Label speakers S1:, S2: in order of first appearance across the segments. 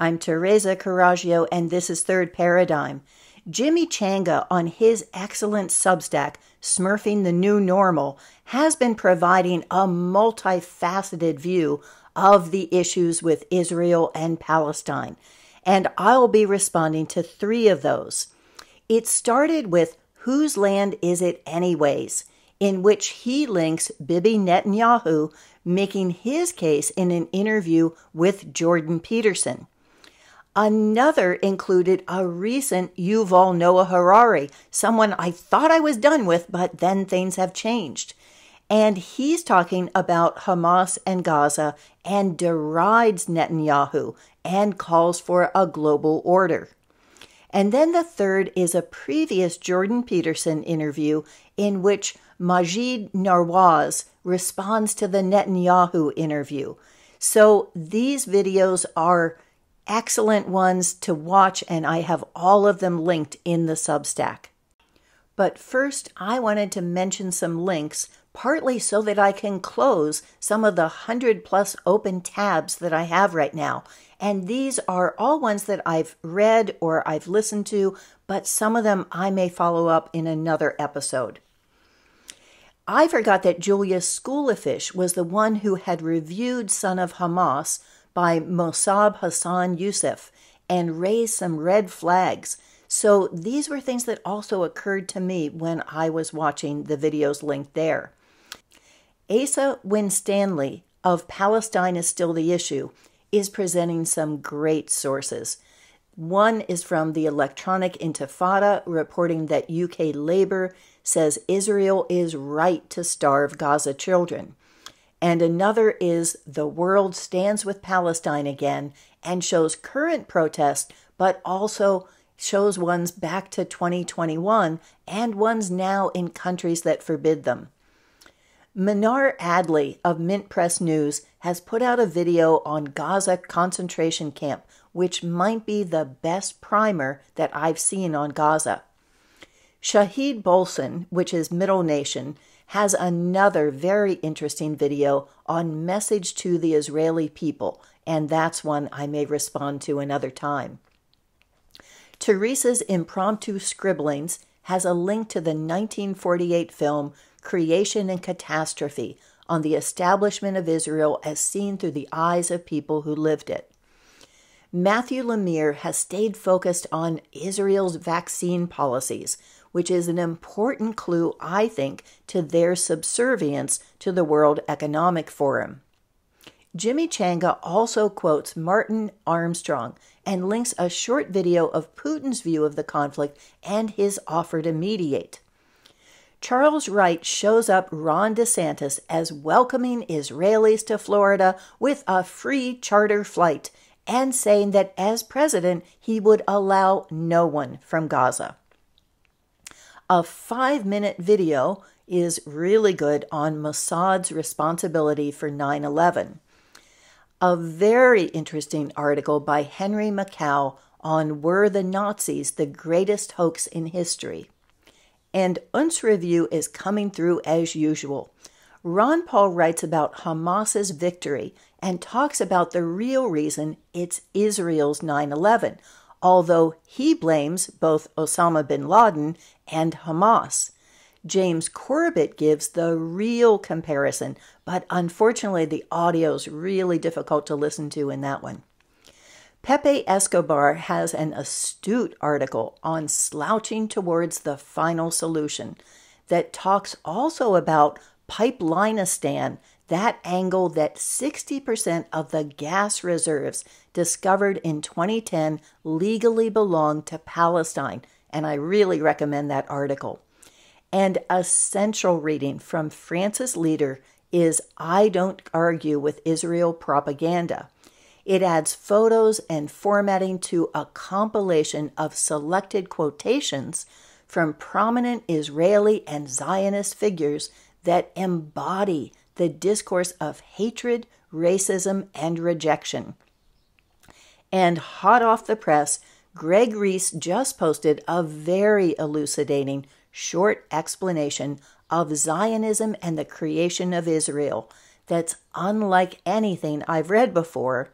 S1: I'm Tereza Coraggio, and this is Third Paradigm. Jimmy Changa, on his excellent Substack, Smurfing the New Normal, has been providing a multifaceted view of the issues with Israel and Palestine, and I'll be responding to three of those. It started with Whose Land Is It Anyways? in which he links Bibi Netanyahu making his case in an interview with Jordan Peterson. Another included a recent Yuval Noah Harari, someone I thought I was done with, but then things have changed. And he's talking about Hamas and Gaza and derides Netanyahu and calls for a global order. And then the third is a previous Jordan Peterson interview in which Maajid Narwaz responds to the Netanyahu interview. So these videos are excellent ones to watch, and I have all of them linked in the Substack. But first, I wanted to mention some links, partly so that I can close some of the 100 plus open tabs that I have right now. And these are all ones that I've read or I've listened to, but some of them I may follow up in another episode. I forgot that Julius Skoolafish was the one who had reviewed Son of Hamas by Mosab Hassan Yousef and raised some red flags. So these were things that also occurred to me when I was watching the videos linked there. Asa Winstanley of Palestine is Still the Issue is presenting some great sources. One is from the Electronic Intifada, reporting that UK Labour says Israel is right to starve Gaza children and another is The World Stands with Palestine Again and shows current protests, but also shows ones back to 2021 and ones now in countries that forbid them. Mnar Adley of Mint Press News has put out a video on Gaza concentration camp, which might be the best primer that I've seen on Gaza. Shahid Bolsen, which is Middle Nation, has another very interesting video on message to the Israeli people, and that's one I may respond to another time. Tereza's impromptu scribblings has a link to the 1948 film Creation and Catastrophe on the establishment of Israel as seen through the eyes of people who lived it. Matthew Lemire has stayed focused on Israel's vaccine policies, which is an important clue, I think, to their subservience to the World Economic Forum. Jimmy Changa also quotes Martin Armstrong and links a short video of Putin's view of the conflict and his offer to mediate. Charles Wright shows up Ron DeSantis as welcoming Israelis to Florida with a free charter flight and saying that as president he would allow no one from Gaza. A five minute video is really good on Mossad's responsibility for 9 11. A very interesting article by Henry Makow on Were the Nazis the Greatest Hoax in History? And Unz Review is coming through as usual. Ron Paul writes about Hamas's victory and talks about the real reason it's Israel's 9 11, although he blames both Osama bin Laden and Hamas. James Corbett gives the real comparison, but unfortunately, the audio is really difficult to listen to in that one. Pepe Escobar has an astute article on slouching towards the final solution that talks also about Pipelineistan that angle that 60% of the gas reserves discovered in 2010 legally belong to Palestine. And I really recommend that article. And essential reading from Frances Leader is I Don't Argue with Israel Propaganda. It adds photos and formatting to a compilation of selected quotations from prominent Israeli and Zionist figures that embody the discourse of hatred, racism, and rejection. And hot off the press, Greg Reese just posted a very elucidating short explanation of Zionism and the creation of Israel that's unlike anything I've read before,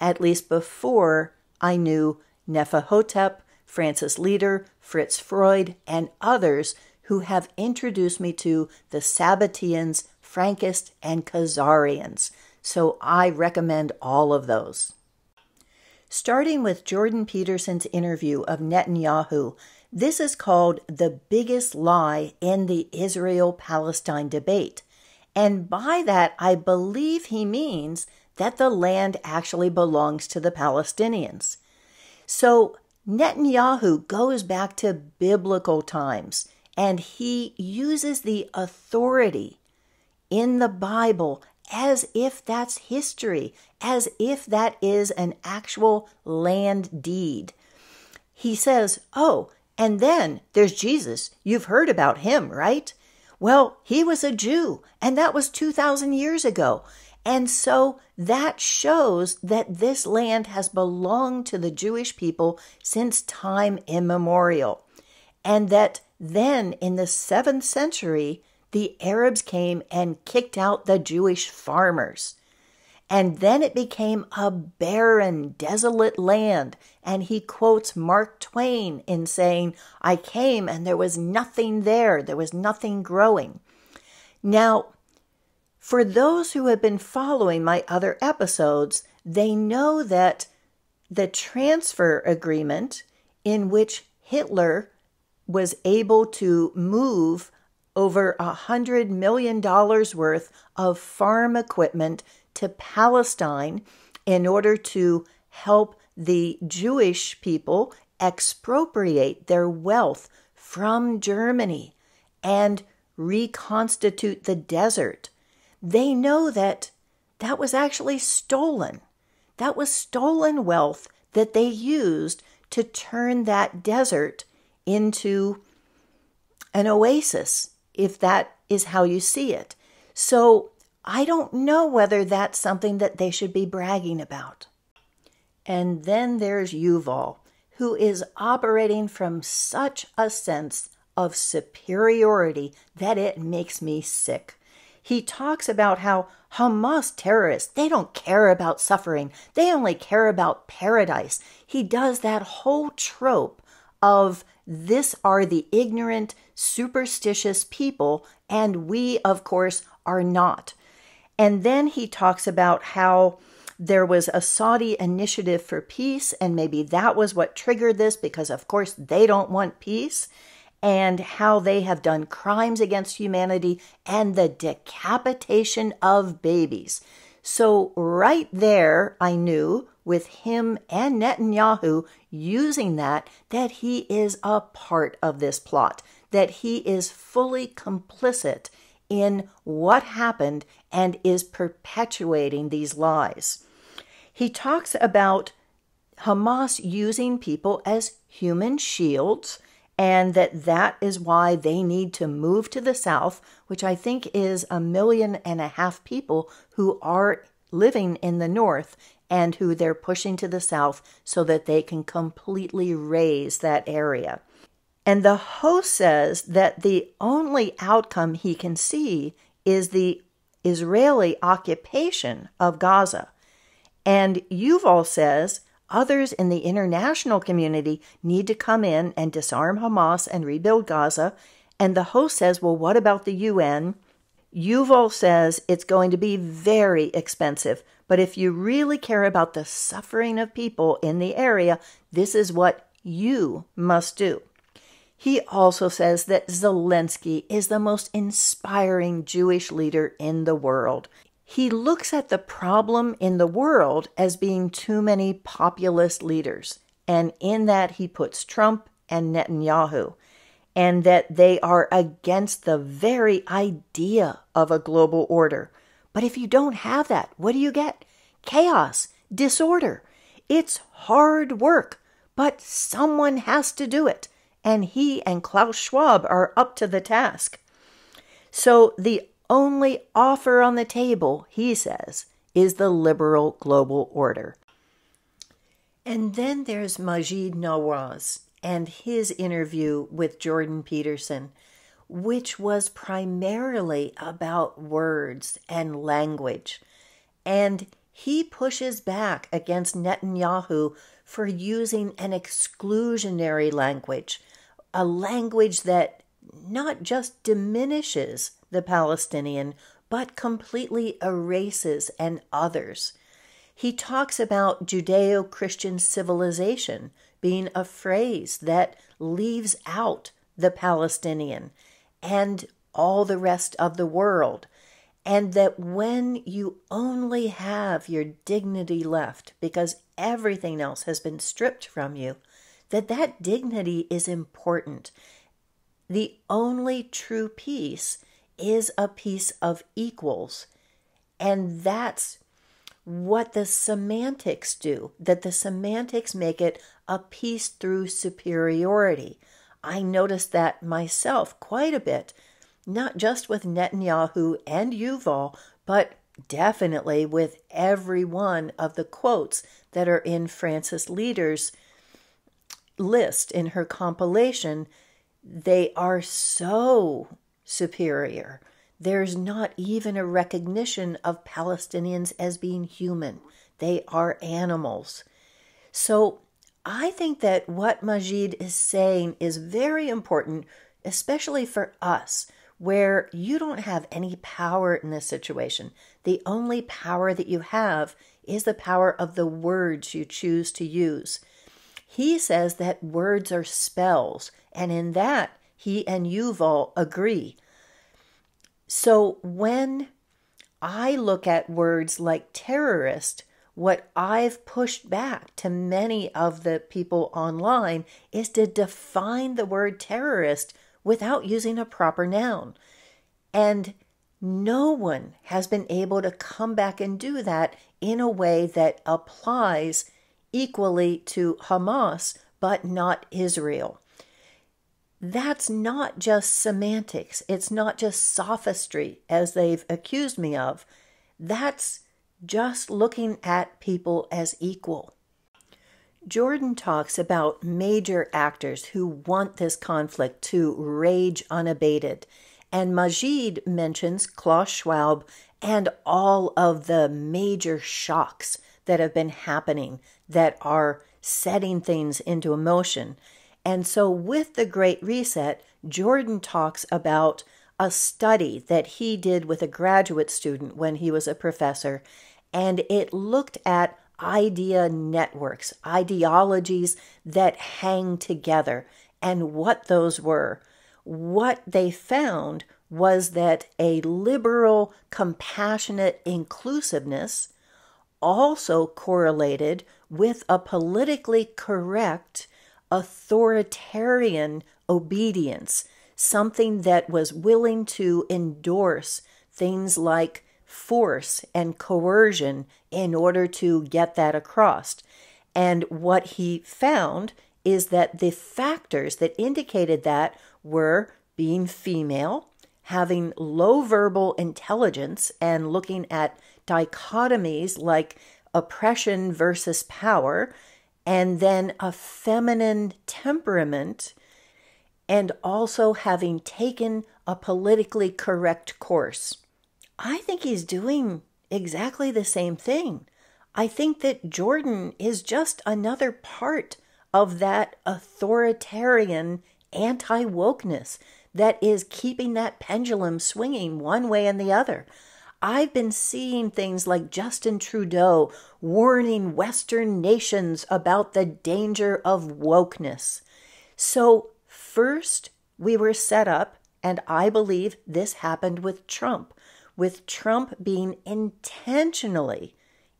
S1: at least before I knew Neferhotep, Frances Leader, Fritz Freud, and others who have introduced me to the Sabbateans, Frankists, and Khazarians. So I recommend all of those. Starting with Jordan Peterson's interview of Netanyahu, this is called the biggest lie in the Israel Palestine debate. And by that, I believe he means that the land actually belongs to the Palestinians. So Netanyahu goes back to biblical times and he uses the authority in the Bible as if that's history, as if that is an actual land deed. He says, Oh, and then there's Jesus. You've heard about him, right? Well, he was a Jew, and that was 2,000 years ago. And so that shows that this land has belonged to the Jewish people since time immemorial. And that then in the seventh century, the Arabs came and kicked out the Jewish farmers. And then it became a barren, desolate land. And he quotes Mark Twain in saying, I came and there was nothing there, there was nothing growing. Now, for those who have been following my other episodes, they know that the transfer agreement in which Hitler was able to move over a hundred million dollars worth of farm equipment to Palestine in order to help the Jewish people expropriate their wealth from Germany and reconstitute the desert. They know that that was actually stolen. That was stolen wealth that they used to turn that desert into an oasis, if that is how you see it. So I don't know whether that's something that they should be bragging about. And then there's Yuval, who is operating from such a sense of superiority that it makes me sick. He talks about how Hamas terrorists, they don't care about suffering. They only care about paradise. He does that whole trope of this are the ignorant, superstitious people, and we, of course, are not. And then he talks about how there was a Saudi initiative for peace, and maybe that was what triggered this because, of course, they don't want peace, and how they have done crimes against humanity and the decapitation of babies. So, right there, I knew with him and Netanyahu using that, that he is a part of this plot, that he is fully complicit in what happened and is perpetuating these lies. He talks about Hamas using people as human shields and that that is why they need to move to the south, which I think is a million and a half people who are living in the north and who they're pushing to the south so that they can completely raze that area. And the host says that the only outcome he can see is the Israeli occupation of Gaza. And Yuval says others in the international community need to come in and disarm Hamas and rebuild Gaza. And the host says, well, what about the UN? Yuval says it's going to be very expensive, but if you really care about the suffering of people in the area, this is what you must do. He also says that Zelensky is the most inspiring Jewish leader in the world. He looks at the problem in the world as being too many populist leaders, and in that he puts Trump and Netanyahu, and that they are against the very idea of a global order. But if you don't have that, what do you get? Chaos, disorder. It's hard work, but someone has to do it and he and Klaus Schwab are up to the task. So the only offer on the table, he says, is the liberal global order. And then there's Maajid Nawaz and his interview with Jordan Peterson, which was primarily about words and language. And he pushes back against Netanyahu for using an exclusionary language, a language that not just diminishes the Palestinian, but completely erases and others. He talks about Judeo Christian civilization being a phrase that leaves out the Palestinian and all the rest of the world. And that when you only have your dignity left because everything else has been stripped from you, that that dignity is important. The only true peace is a peace of equals. And that's what the semantics do, that the semantics make it a piece through superiority. I noticed that myself quite a bit not just with Netanyahu and Yuval, but definitely with every one of the quotes that are in Frances Leader's list in her compilation. They are so superior. There's not even a recognition of Palestinians as being human. They are animals. So I think that what Maajid is saying is very important, especially for us where you don't have any power in this situation. The only power that you have is the power of the words you choose to use. He says that words are spells, and in that he and Yuval agree. So when I look at words like terrorist, what I've pushed back to many of the people online is to define the word terrorist without using a proper noun. And no one has been able to come back and do that in a way that applies equally to Hamas, but not Israel. That's not just semantics. It's not just sophistry, as they've accused me of. That's just looking at people as equal. Jordan talks about major actors who want this conflict to rage unabated. And Maajid mentions Klaus Schwab and all of the major shocks that have been happening that are setting things into motion. And so, with the Great Reset, Jordan talks about a study that he did with a graduate student when he was a professor, and it looked at idea networks, ideologies that hang together, and what those were. What they found was that a liberal, compassionate inclusiveness also correlated with a politically correct, authoritarian obedience, something that was willing to endorse things like force and coercion in order to get that across. And what he found is that the factors that indicated that were being female, having low verbal intelligence, and looking at dichotomies like oppression versus power, and then a feminine temperament, and also having taken a politically correct course. I think he's doing exactly the same thing. I think that Jordan is just another part of that authoritarian anti wokeness that is keeping that pendulum swinging one way and the other. I've been seeing things like Justin Trudeau warning Western nations about the danger of wokeness. So, first, we were set up, and I believe this happened with Trump with Trump being intentionally,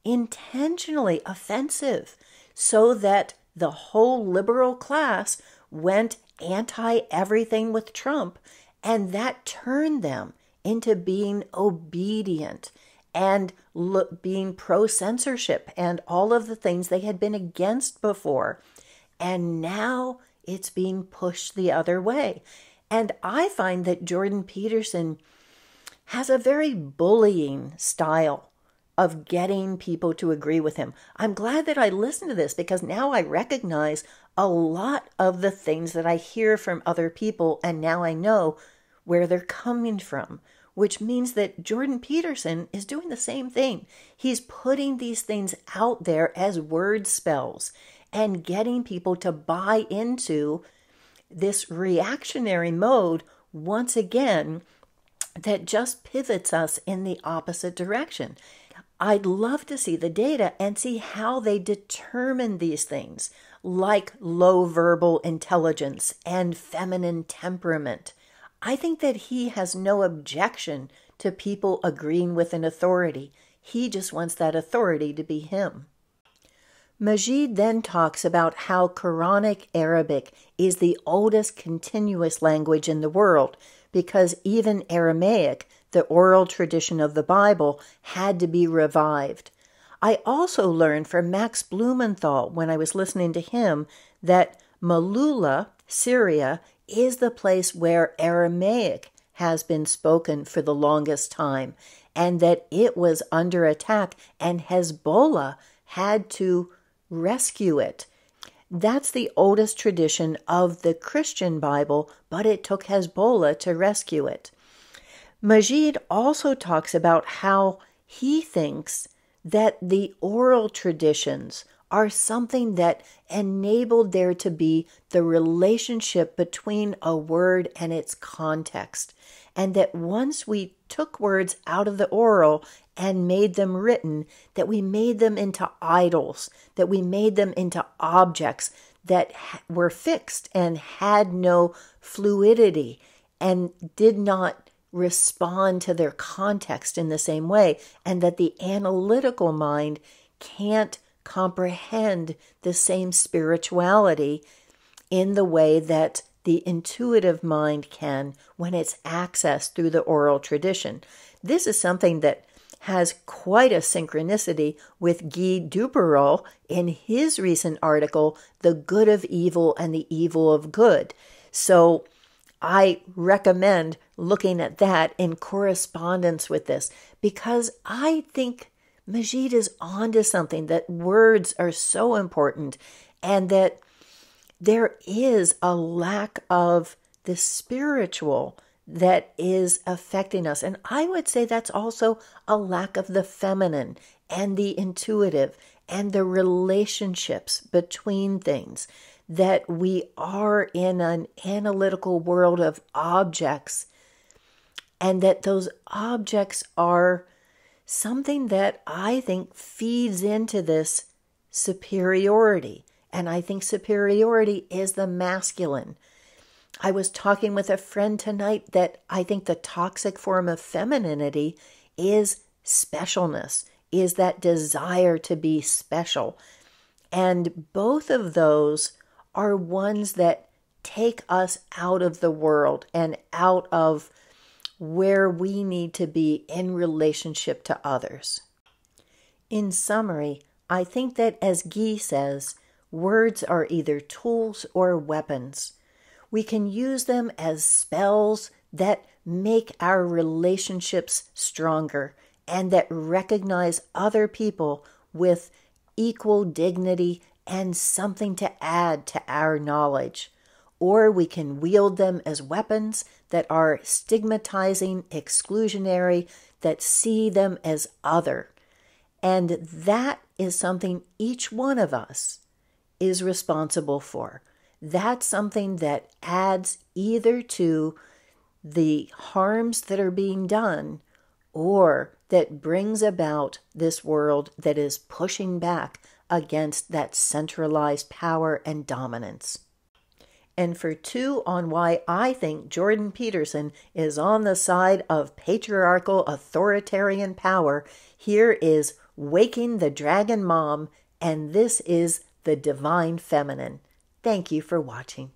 S1: intentionally offensive so that the whole liberal class went anti everything with Trump. And that turned them into being obedient and look, being pro censorship and all of the things they had been against before. And now it's being pushed the other way. And I find that Jordan Peterson has a very bullying style of getting people to agree with him. I'm glad that I listened to this because now I recognize a lot of the things that I hear from other people, and now I know where they're coming from, which means that Jordan Peterson is doing the same thing. He's putting these things out there as word spells and getting people to buy into this reactionary mode once again that just pivots us in the opposite direction. I'd love to see the data and see how they determine these things, like low verbal intelligence and feminine temperament. I think that he has no objection to people agreeing with an authority. He just wants that authority to be him. Maajid then talks about how Quranic Arabic is the oldest continuous language in the world because even Aramaic, the oral tradition of the Bible, had to be revived. I also learned from Max Blumenthal when I was listening to him that Malula, Syria, is the place where Aramaic has been spoken for the longest time, and that it was under attack, and Hezbollah had to rescue it. That's the oldest tradition of the Christian Bible, but it took Hezbollah to rescue it. Maajid also talks about how he thinks that the oral traditions are something that enabled there to be the relationship between a word and its context. And that once we took words out of the oral and made them written, that we made them into idols, that we made them into objects that were fixed and had no fluidity and did not respond to their context in the same way, and that the analytical mind can't comprehend the same spirituality in the way that the intuitive mind can when it's accessed through the oral tradition. This is something that has quite a synchronicity with Guy Duperreault in his recent article, The Good of Evil and the Evil of Good. So I recommend looking at that in correspondence with this because I think Maajid is onto something that words are so important and that there is a lack of the spiritual that is affecting us. And I would say that's also a lack of the feminine and the intuitive and the relationships between things. That we are in an analytical world of objects, and that those objects are something that I think feeds into this superiority. And I think superiority is the masculine. I was talking with a friend tonight that I think the toxic form of femininity is specialness, is that desire to be special. And both of those are ones that take us out of the world and out of where we need to be in relationship to others. In summary, I think that as Guy says, words are either tools or weapons. We can use them as spells that make our relationships stronger and that recognize other people with equal dignity and something to add to our knowledge or we can wield them as weapons that are stigmatizing, exclusionary, that see them as other. And that is something each one of us is responsible for. That's something that adds either to the harms that are being done or that brings about this world that is pushing back against that centralized power and dominance. And for two on why I think Jordan Peterson is on the side of patriarchal authoritarian power, here is Waking the Dragon Mom, and this is The Divine Feminine. Thank you for watching.